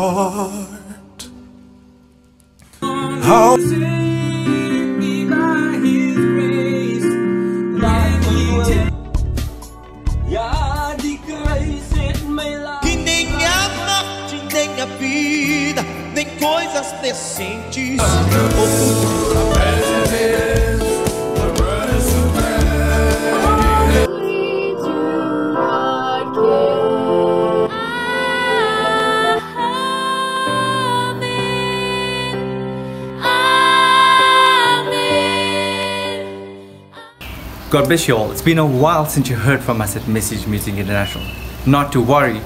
apart. Decentes. God bless you all. It's been a while since you heard from us at Message Music International. Not to worry,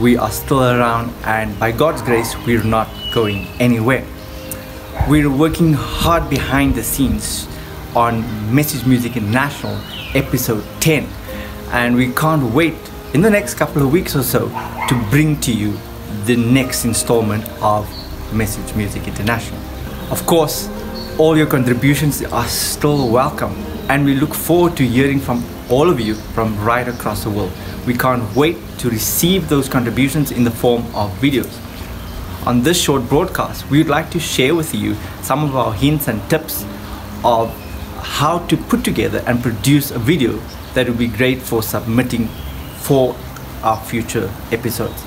we are still around and by God's grace, we're not going anywhere. We're working hard behind the scenes on Message Music International episode 10 and we can't wait in the next couple of weeks or so to bring to you the next installment of Message Music International. Of course, all your contributions are still welcome and we look forward to hearing from all of you from right across the world. We can't wait to receive those contributions in the form of videos. On this short broadcast, we would like to share with you some of our hints and tips of how to put together and produce a video that would be great for submitting for our future episodes.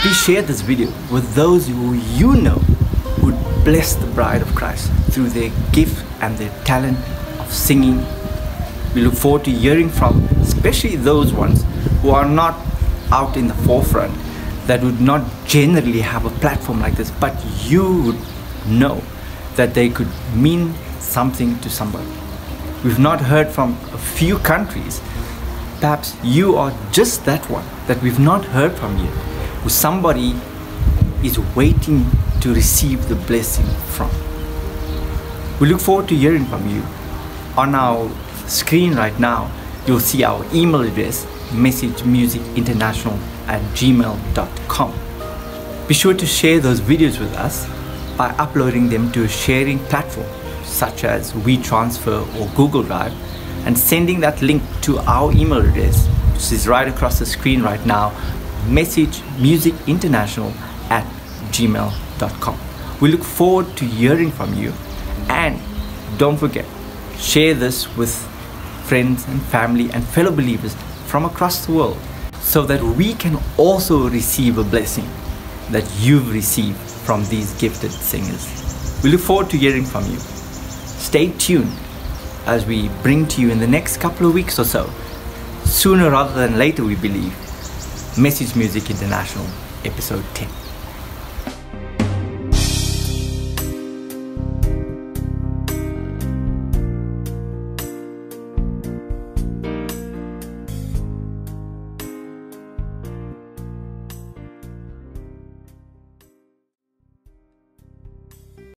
Please share this video with those who you know would bless the bride of Christ through their gift and their talent of singing. We look forward to hearing from especially those ones who are not out in the forefront that would not generally have a platform like this, but you would know that they could mean something to somebody. We've not heard from a few countries. Perhaps you are just that one that we've not heard from yet who somebody is waiting to receive the blessing from. We look forward to hearing from you. On our screen right now, you'll see our email address messagemusicinternational at gmail.com. Be sure to share those videos with us by uploading them to a sharing platform such as WeTransfer or Google Drive and sending that link to our email address, which is right across the screen right now, messagemusicinternational at gmail.com. We look forward to hearing from you and don't forget, share this with friends and family and fellow believers from across the world so that we can also receive a blessing that you've received from these gifted singers. We look forward to hearing from you. Stay tuned as we bring to you in the next couple of weeks or so, sooner rather than later, we believe, Message Music International, episode 10.